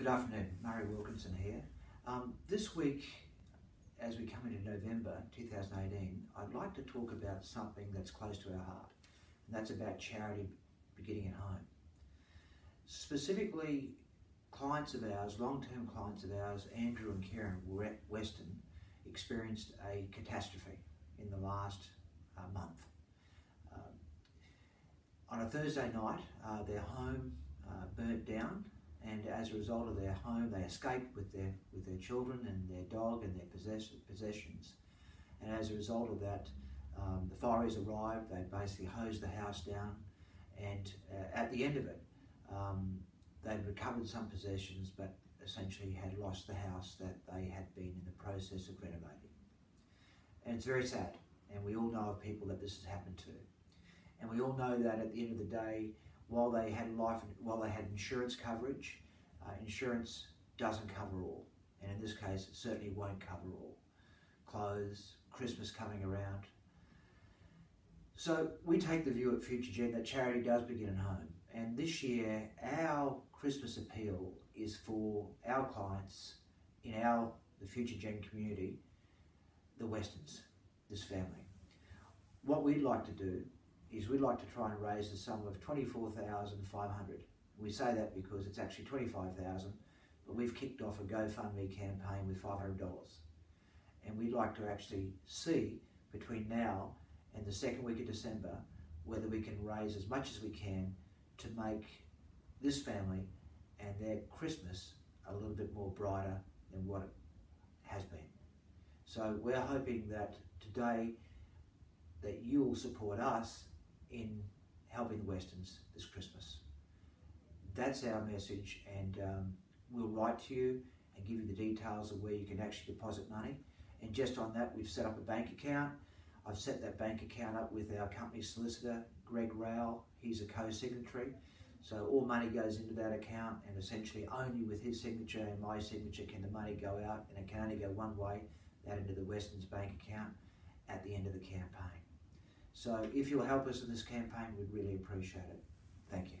Good afternoon, Murray Wilkinson here. Um, this week, as we come into November 2018, I'd like to talk about something that's close to our heart, and that's about charity beginning at home. Specifically, clients of ours, long-term clients of ours, Andrew and Karen Weston, experienced a catastrophe in the last uh, month. Um, on a Thursday night, uh, their home uh, burnt down and as a result of their home, they escaped with their with their children and their dog and their possess, possessions. And as a result of that, um, the fireys arrived. They basically hosed the house down, and uh, at the end of it, um, they'd recovered some possessions, but essentially had lost the house that they had been in the process of renovating. And it's very sad, and we all know of people that this has happened to. And we all know that at the end of the day, while they had life, while they had insurance coverage, uh, insurance doesn't cover all, and in this case, it certainly won't cover all. Clothes, Christmas coming around. So we take the view at Future Gen that charity does begin at home, and this year our Christmas appeal is for our clients in our the Future Gen community, the Westons, this family. What we'd like to do is we'd like to try and raise the sum of 24500 We say that because it's actually 25000 but we've kicked off a GoFundMe campaign with $500. And we'd like to actually see between now and the second week of December whether we can raise as much as we can to make this family and their Christmas a little bit more brighter than what it has been. So we're hoping that today that you'll support us in helping the Westons this Christmas. That's our message, and um, we'll write to you and give you the details of where you can actually deposit money. And just on that, we've set up a bank account. I've set that bank account up with our company solicitor, Greg Rowell. He's a co-signatory. So all money goes into that account and essentially only with his signature and my signature can the money go out and it can only go one way, that into the Weston's bank account at the end of the campaign. So if you'll help us in this campaign, we'd really appreciate it. Thank you.